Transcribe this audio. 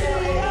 silly.